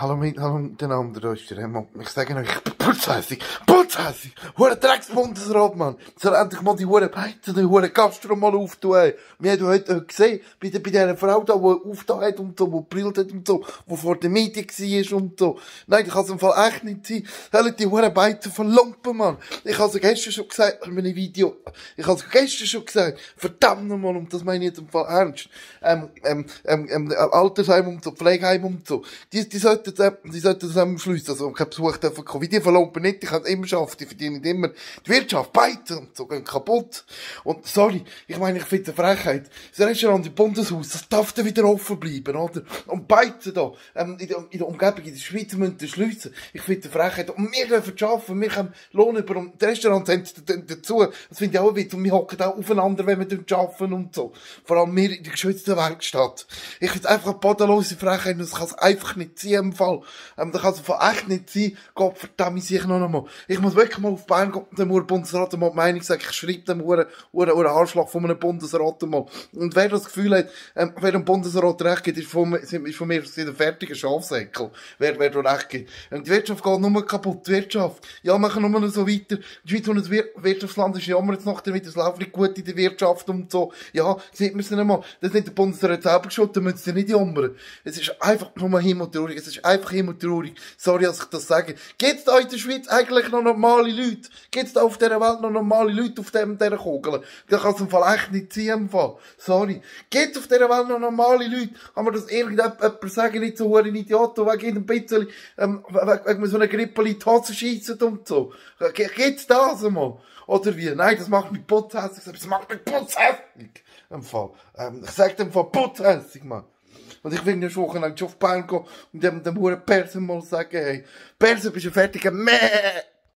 Hallo, mit, hallo miteinander, da ist der Remo. Ich sage euch, ich bin putzhässig, putzhässig, hure Drecksbundesrat, Mann. Soll endlich mal die hure Beizen, die hure Gastro mal auftun, ey. Wir haben heute gesehen, bei, der, bei dieser Frau da, die aufgetan hat und so, die brillt hat und so, die vor der Medien war und so. Nein, ich kann es im Fall echt nicht sein. Sollen die hure Beizen verlumpen, Mann. Ich habe es gestern schon gesagt, in einem Video, ich habe es gestern schon gesagt, verdammt nochmal, und das meine ich jetzt im Fall ernst. Ähm, ähm, ähm, ähm, Altersheim und so, Pflegeheim und so. Die, die sollten, die sollten das am Schluss, also, kein Besuch dürfen kommen. Wie die verlumpen nicht, die können immer schaffen, die verdienen immer, die Wirtschaft, Beizen und so, gehen kaputt. Und, sorry, ich meine, ich finde eine Frechheit. Das Restaurant im Bundeshaus, das darf dann wieder offen bleiben, oder? Und Beizen da, ähm, in der, in der Umgebung, in der Schweiz müssen schliessen. Ich finde eine Frechheit. Und wir dürfen arbeiten, wir können Lohn über, und die Restaurants haben d- d- dazu, das finde ich auch witzig, und wir hocken auch aufeinander, wenn wir arbeiten und so. Vor allem wir in der geschützten Werkstatt. Ich finde einfach bodenlose Frechheit, das kann es einfach nicht sein, im Fall. Ähm, das kann es einfach echt nicht sein. Gott verdammt, ich noch einmal. Ich muss wirklich mal auf Bern gehen, dem Ur Bundesrat mal die Meinung sagen, ich schreibe dem Ur, Ur, Ur Arschloch von einem Bundesrat mal. Und wer das Gefühl hat, ähm, wer dem Bundesrat recht gibt, ist von, ist von mir ein fertiger Schafsäckel. Wer, wer da recht gibt. Und die Wirtschaft geht nur kaputt, die Wirtschaft. Ja, machen nur noch so weiter. Die Schweiz, und ein Wir Wirtschaftsland ist, jammern jetzt nachher wieder, es läuft nicht gut in der Wirtschaft und so. Ja, sieht man es nicht mal. Das ist nicht der Bundesrat selber geschuld, da müssen sie nicht jammern. Es ist einfach nur himmeltraurig. Es ist einfach himmeltraurig. Sorry, dass ich das sage. Da in der Schweiz eigentlich noch normale Leute? Gibt's da auf dieser Welt noch normale Leute auf dem, dieser Kugel? Das kann es im Fall echt nicht im Fall. Sorry. Gibt's auf dieser Welt noch normale Leute? Kann man das irgendjemand sagen, nicht so ein Idioten, wegen jedem bisschen, ähm, wegen, so einer Grippe in die Hose schiessen und so? G- Gibt's das einmal? Oder wie? Nein, das macht mich putzhässig. Das macht mich putzhässig. Im Fall. Ähm, ich sag dem Fall putzhässig, Mann. Und ich will nächste Woche lang auf Bern gehen und dem, dem Huren Persen mal sagen, hey, Persen, bist du ein fertiger Meh.